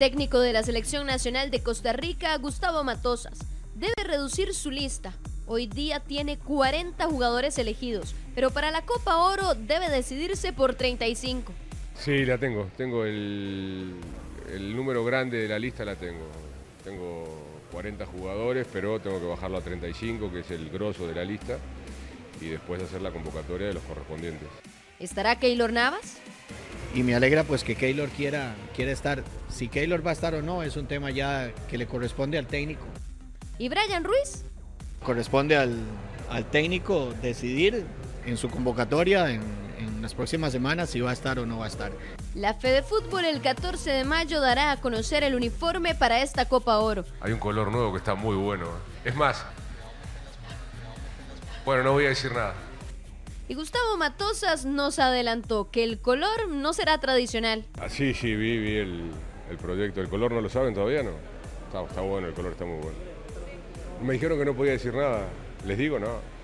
Técnico de la Selección Nacional de Costa Rica, Gustavo Matosas, debe reducir su lista. Hoy día tiene 40 jugadores elegidos, pero para la Copa Oro debe decidirse por 35. Sí, la tengo. Tengo el, el número grande de la lista, la tengo. Tengo 40 jugadores, pero tengo que bajarlo a 35, que es el grosso de la lista, y después hacer la convocatoria de los correspondientes. ¿Estará Keylor Navas? y me alegra pues que Keylor quiera, quiera estar. Si Keylor va a estar o no es un tema ya que le corresponde al técnico. ¿Y Brian Ruiz? Corresponde al, al técnico decidir en su convocatoria en, en, las próximas semanas si va a estar o no va a estar. La Fede Fútbol el 14 de mayo dará a conocer el uniforme para esta Copa Oro. Hay un color nuevo que está muy bueno. Es más, bueno, no voy a decir nada. Y Gustavo Matosas nos adelantó que el color no será tradicional. Ah, sí, sí, vi, vi el, el, proyecto. ¿El color no lo saben todavía? No. Está, está bueno, el color está muy bueno. Me dijeron que no podía decir nada. ¿Les digo? No.